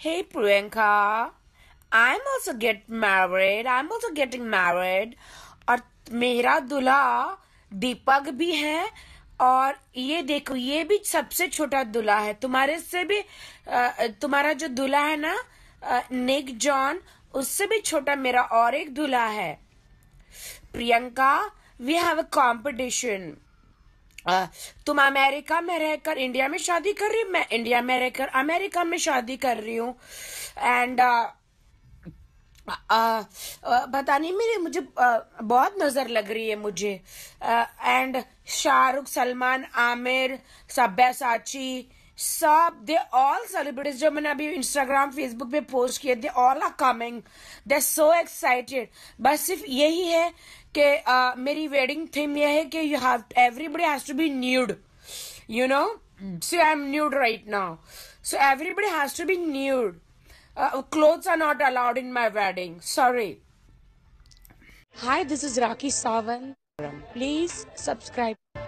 Hey Priyanka, I'm also get married. I'm also getting married. और मेरा दूल्हा दीपक भी है और ये देखो ये भी सबसे छोटा दूल्हा है तुम्हारे से भी तुम्हारा जो दूल्हा है ना निक जॉन उससे भी छोटा मेरा और एक दूल्हा है Priyanka we have a competition तुम अमेरिका में रहकर इंडिया में शादी कर रही मैं इंडिया में रहकर अमेरिका में शादी कर रही हूँ। एंड पता नहीं मेरे मुझे आ, बहुत नज़र लग रही है मुझे। एंड शाहरुख सलमान आमिर सब्यासाची सब दे ऑल सेलिब्रिटीज जो मैंने अभी इंस्टाग्राम फेसबुक पे पोस्ट किए they all are coming they so excited बस सिर्फ़ यही है कि मेरी वेडिंग थीम यह है कि you have everybody has to be nude you know so I am nude right now so everybody has to be nude clothes are not allowed in my wedding sorry hi this is Rakhi Sawant please subscribe